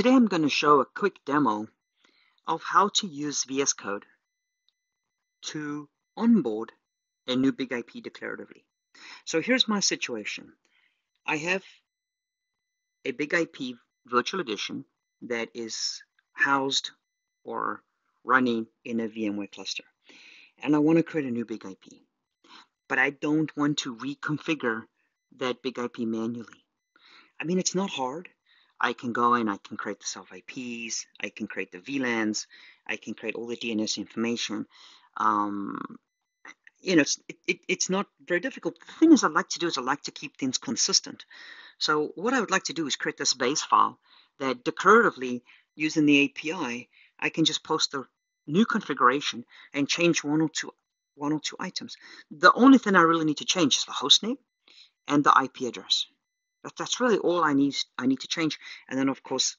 Today I'm going to show a quick demo of how to use VS Code to onboard a new big IP declaratively. So here's my situation. I have a big IP virtual edition that is housed or running in a VMware cluster. And I want to create a new big IP. But I don't want to reconfigure that big IP manually. I mean, it's not hard. I can go in, I can create the self IPs, I can create the VLANs, I can create all the DNS information. Um, you know, it's, it, it's not very difficult. The thing is, I like to do is I like to keep things consistent. So what I would like to do is create this base file that declaratively, using the API, I can just post the new configuration and change one or two one or two items. The only thing I really need to change is the host name and the IP address. That, that's really all I need. I need to change, and then of course,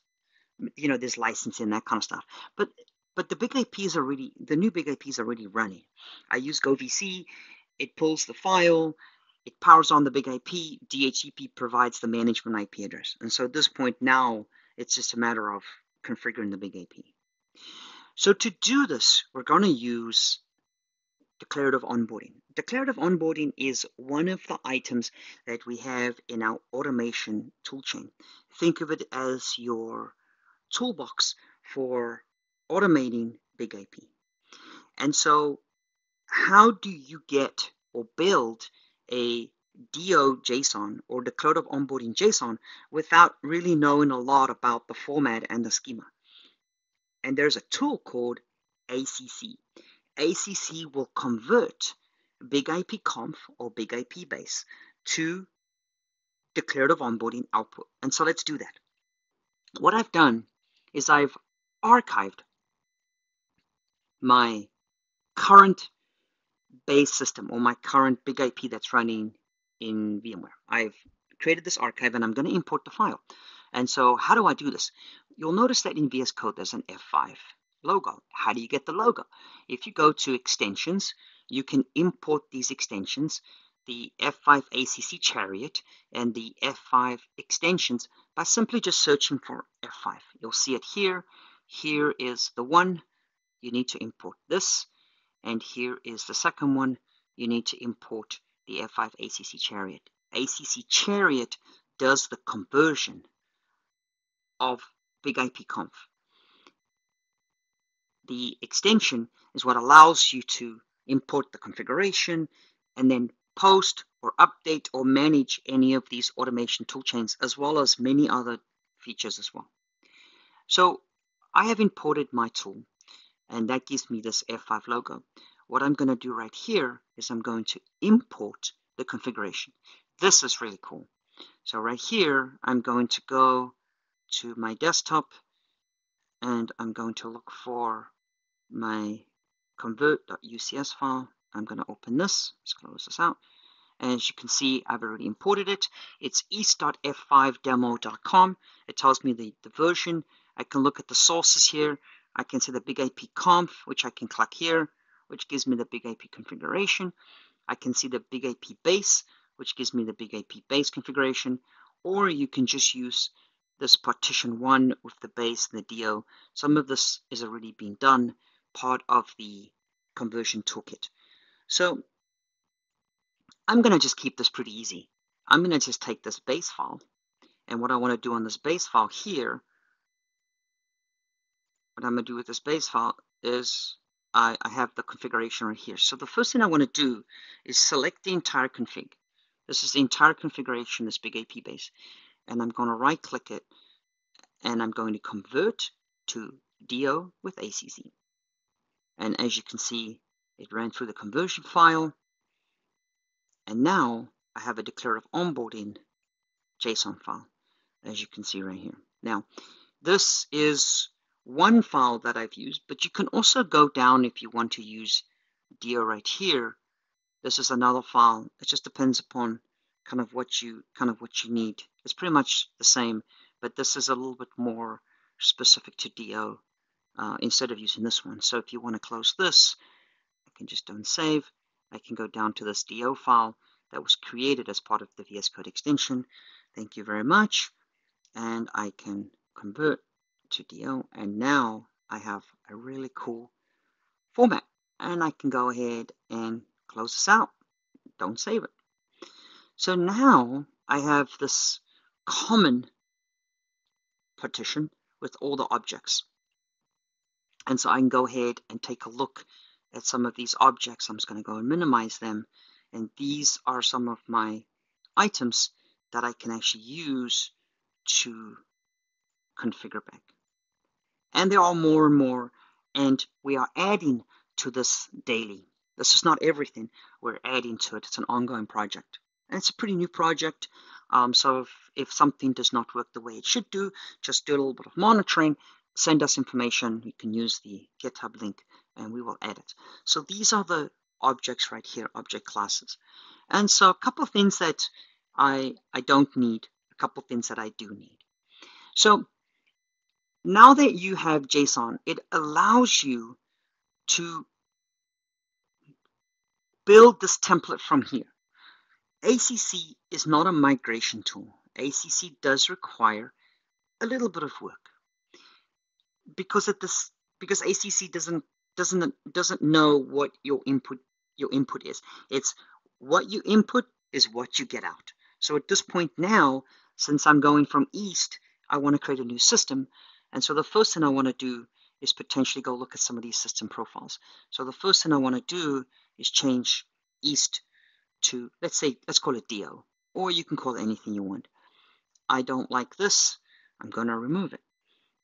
you know, there's licensing that kind of stuff. But but the big IPs are already the new big IPs are already running. I use GoVC. It pulls the file. It powers on the big IP. DHCP provides the management IP address. And so at this point now, it's just a matter of configuring the big IP. So to do this, we're going to use declarative onboarding. Declarative onboarding is one of the items that we have in our automation toolchain. Think of it as your toolbox for automating big IP. And so how do you get or build a DO JSON or declarative onboarding JSON without really knowing a lot about the format and the schema? And there's a tool called ACC. ACC will convert big IP conf or big IP base to declarative onboarding output. And so let's do that. What I've done is I've archived my current base system or my current big IP that's running in VMware. I've created this archive and I'm going to import the file. And so how do I do this? You'll notice that in VS Code there's an F5 logo. How do you get the logo? If you go to extensions, you can import these extensions, the F5 ACC Chariot and the F5 extensions by simply just searching for F5. You'll see it here. Here is the one. You need to import this. And here is the second one. You need to import the F5 ACC Chariot. ACC Chariot does the conversion of Big IP Conf the extension is what allows you to import the configuration and then post or update or manage any of these automation toolchains as well as many other features as well. So I have imported my tool and that gives me this F5 logo. What I'm going to do right here is I'm going to import the configuration. This is really cool. So right here, I'm going to go to my desktop and I'm going to look for my convert.ucs file. I'm going to open this. Let's close this out. And as you can see, I've already imported it. It's east.f5demo.com. It tells me the, the version. I can look at the sources here. I can see the big IP conf, which I can click here, which gives me the big IP configuration. I can see the big IP base, which gives me the big IP base configuration. Or you can just use this partition one with the base and the DO. Some of this is already being done part of the conversion toolkit. So I'm going to just keep this pretty easy. I'm going to just take this base file. And what I want to do on this base file here, what I'm going to do with this base file is I, I have the configuration right here. So the first thing I want to do is select the entire config. This is the entire configuration, this big IP base. And I'm going to right click it and I'm going to convert to DO with ACC. And as you can see, it ran through the conversion file. And now I have a declarative onboarding JSON file, as you can see right here. Now, this is one file that I've used, but you can also go down if you want to use DO right here. This is another file. It just depends upon kind of what you kind of what you need. It's pretty much the same, but this is a little bit more specific to DO uh, instead of using this one. So if you want to close this, I can just unsave. I can go down to this DO file that was created as part of the VS Code extension. Thank you very much. And I can convert to DO, and now I have a really cool format. And I can go ahead and close this out. Don't save it. So now I have this common partition with all the objects. And so I can go ahead and take a look at some of these objects. I'm just going to go and minimize them. And these are some of my items that I can actually use to configure back. And there are more and more, and we are adding to this daily. This is not everything. We're adding to it. It's an ongoing project. And it's a pretty new project. Um, so if, if something does not work the way it should do, just do a little bit of monitoring, send us information. You can use the GitHub link and we will add it. So these are the objects right here, object classes. And so a couple of things that I, I don't need, a couple of things that I do need. So now that you have JSON, it allows you to build this template from here. ACC is not a migration tool. ACC does require a little bit of work because at this because ACC doesn't doesn't doesn't know what your input your input is. It's what you input is what you get out. So at this point now, since I'm going from east, I want to create a new system. And so the first thing I want to do is potentially go look at some of these system profiles. So the first thing I want to do is change east to, let's say, let's call it DO, or you can call it anything you want. I don't like this. I'm going to remove it.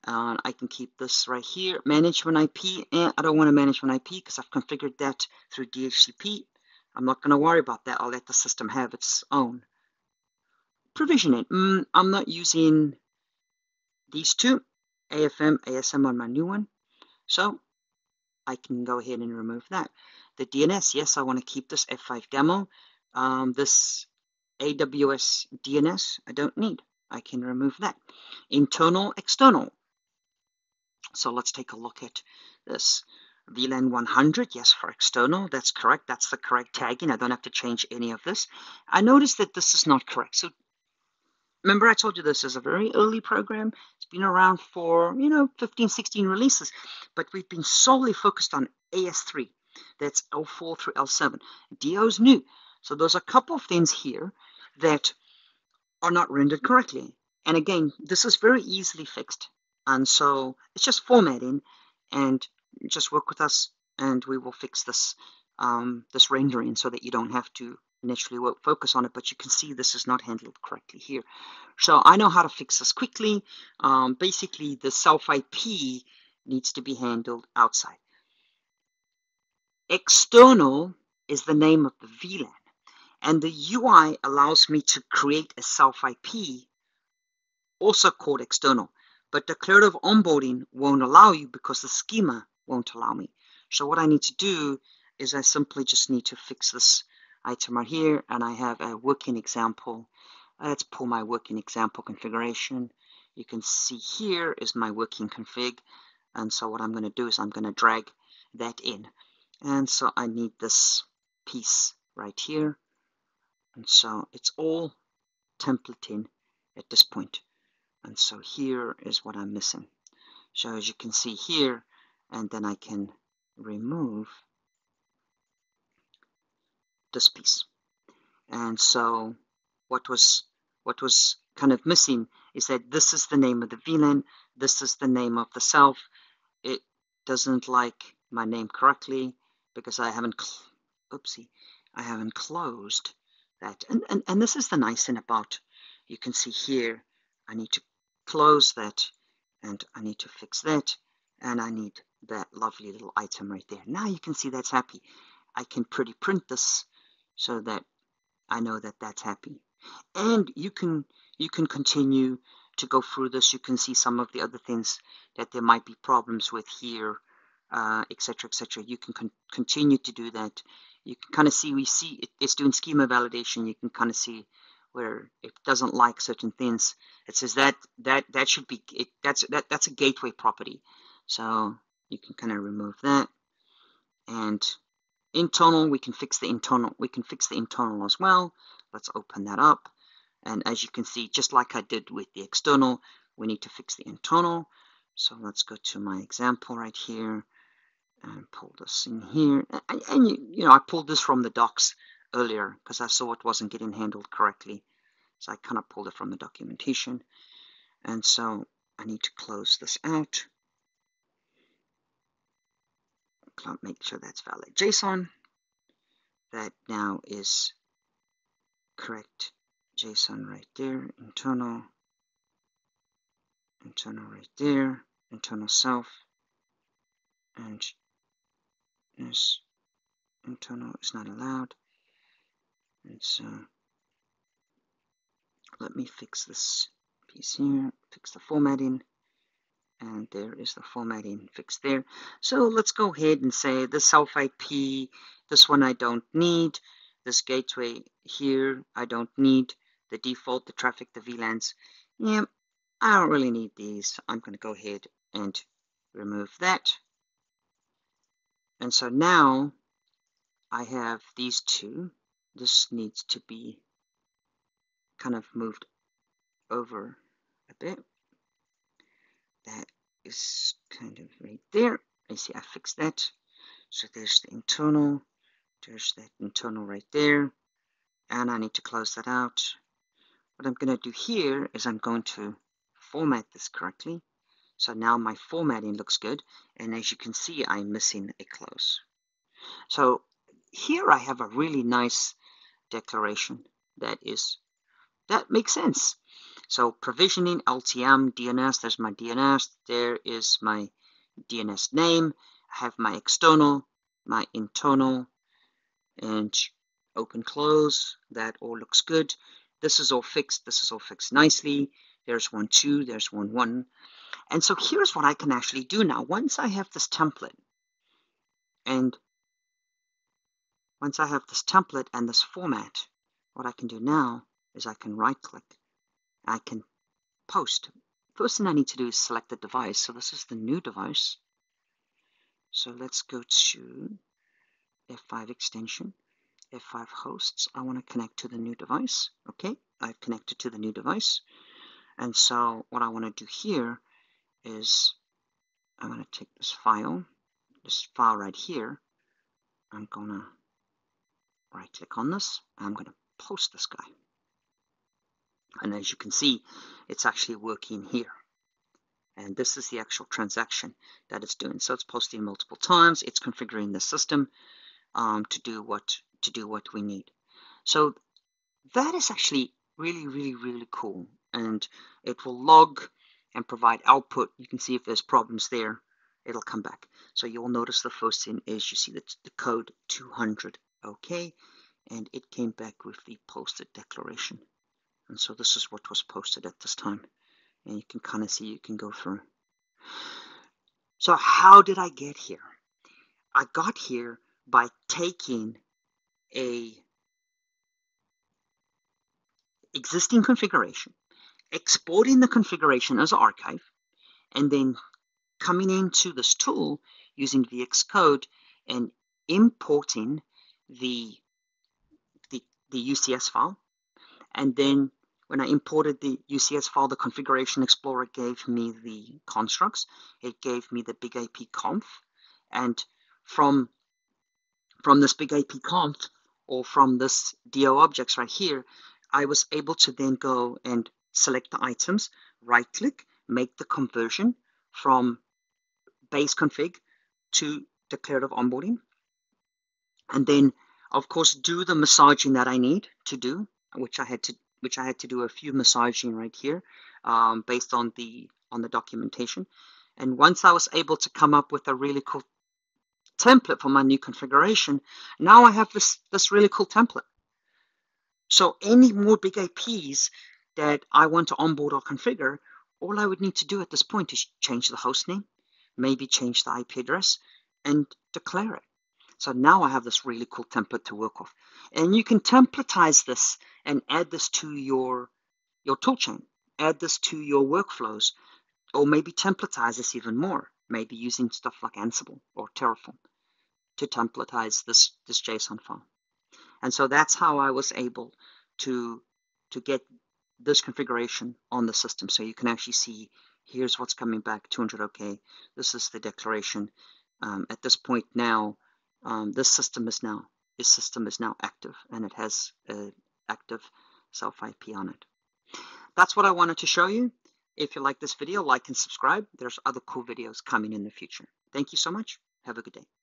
Uh, I can keep this right here, management IP, and I don't want to management IP because I've configured that through DHCP. I'm not going to worry about that. I'll let the system have its own. Provisioning. Mm, I'm not using these two, AFM, ASM on my new one. So I can go ahead and remove that. The DNS, yes, I want to keep this F5 demo. Um, this AWS DNS, I don't need. I can remove that. Internal, external. So let's take a look at this. VLAN 100, yes, for external, that's correct. That's the correct tagging. I don't have to change any of this. I notice that this is not correct. So remember I told you this is a very early program. It's been around for, you know, 15, 16 releases, but we've been solely focused on AS3. That's L4 through L7. DO is new. So there's a couple of things here that are not rendered correctly. And again, this is very easily fixed. And so it's just formatting and just work with us and we will fix this um, this rendering so that you don't have to initially focus on it, but you can see this is not handled correctly here. So I know how to fix this quickly. Um, basically, the self IP needs to be handled outside. External is the name of the VLAN, and the UI allows me to create a self IP, also called external. But declarative onboarding won't allow you because the schema won't allow me. So what I need to do is I simply just need to fix this item right here and I have a working example. Let's pull my working example configuration. You can see here is my working config and so what I'm going to do is I'm going to drag that in and so I need this piece right here and so it's all templating at this point and so here is what I'm missing so as you can see here and then I can remove this piece. And so what was what was kind of missing is that this is the name of the VLAN, this is the name of the self. It doesn't like my name correctly because I haven't, oopsie, I haven't closed that. And, and, and this is the nice thing about, you can see here, I need to close that and I need to fix that and I need that lovely little item right there. Now you can see that's happy. I can pretty print this so that I know that that's happy. And you can you can continue to go through this. You can see some of the other things that there might be problems with here, etc., uh, etc. Et you can con continue to do that. You can kind of see we see it, it's doing schema validation. You can kind of see where it doesn't like certain things. It says that that that should be it, that's that that's a gateway property. So you can kind of remove that and internal we can fix the internal we can fix the internal as well let's open that up and as you can see just like I did with the external we need to fix the internal So let's go to my example right here and pull this in here. And, and you, you know, I pulled this from the docs earlier because I saw it wasn't getting handled correctly. So I kind of pulled it from the documentation. And so I need to close this out. Make sure that's valid JSON. That now is correct JSON right there, internal, internal right there, internal self, and this internal is not allowed. And so let me fix this piece here, fix the formatting, and there is the formatting fixed there. So let's go ahead and say the self IP, this one I don't need, this gateway here I don't need, the default, the traffic, the VLANs. Yeah, I don't really need these. I'm going to go ahead and remove that. And so now I have these two. This needs to be kind of moved over a bit. That is kind of right there. I see I fixed that. So there's the internal. There's that internal right there. And I need to close that out. What I'm going to do here is I'm going to format this correctly. So now my formatting looks good. And as you can see, I'm missing a close. So here I have a really nice declaration that is, that makes sense. So provisioning, LTM, DNS, there's my DNS. There is my DNS name. I have my external, my internal, and open close. That all looks good. This is all fixed. This is all fixed nicely. There's one, two, there's one, one. And so here's what I can actually do now. Once I have this template, and once I have this template and this format, what I can do now is I can right click. I can post. First thing I need to do is select the device. So this is the new device. So let's go to F5 extension. F5 hosts, I want to connect to the new device. Okay, I've connected to the new device. And so what I want to do here is I'm going to take this file, this file right here. I'm going to right click on this. I'm going to post this guy. And as you can see, it's actually working here. And this is the actual transaction that it's doing. So it's posting multiple times. It's configuring the system um, to do what to do what we need. So that is actually really, really, really cool. And it will log and provide output. You can see if there's problems there, it'll come back. So you'll notice the first thing is you see that the code 200 OK, and it came back with the posted declaration. And so this is what was posted at this time. And you can kind of see, you can go through. So how did I get here? I got here by taking a existing configuration, exporting the configuration as archive, and then coming into this tool using VS Code and importing the, the, the UCS file. And then when I imported the UCS file, the Configuration Explorer gave me the constructs. It gave me the big IP conf. And from, from this big IP conf, or from this DO objects right here, I was able to then go and select the items, right click, make the conversion from base config to declarative onboarding. And then of course do the massaging that I need to do, which I had to which I had to do a few massaging right here um, based on the on the documentation. And once I was able to come up with a really cool template for my new configuration, now I have this, this really cool template. So any more big IPs that I want to onboard or configure, all I would need to do at this point is change the host name, maybe change the IP address, and declare it. So now I have this really cool template to work with. And you can templatize this and add this to your, your toolchain, add this to your workflows, or maybe templatize this even more maybe using stuff like Ansible or Terraform to templatize this, this JSON file. And so that's how I was able to, to get this configuration on the system. So you can actually see Here's what's coming back, 200 OK. This is the declaration. Um, at this point now, um, this system is now this system is now active and it has an active self IP on it. That's what I wanted to show you. If you like this video, like and subscribe. There's other cool videos coming in the future. Thank you so much. Have a good day.